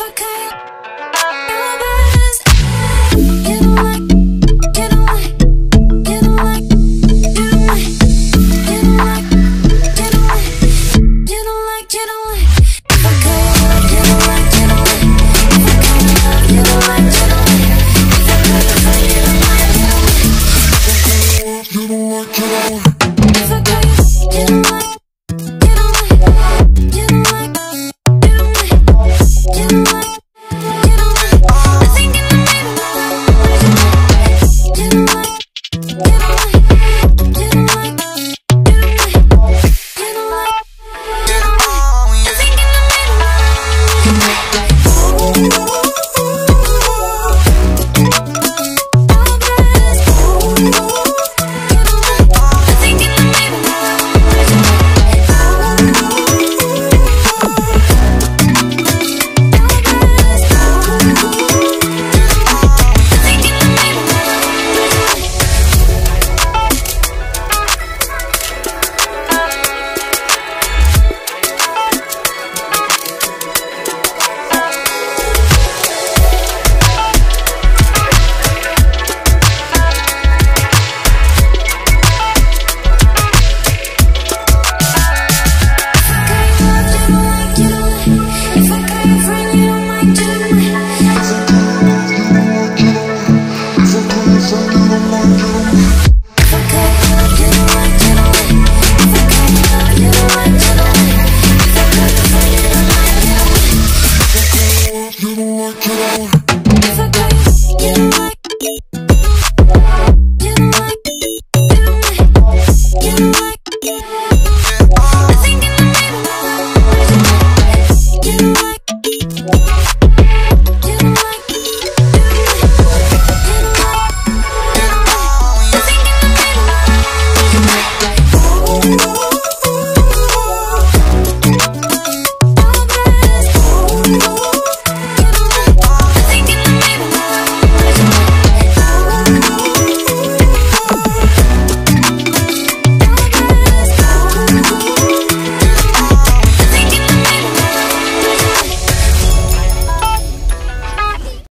If I got you, you don't like my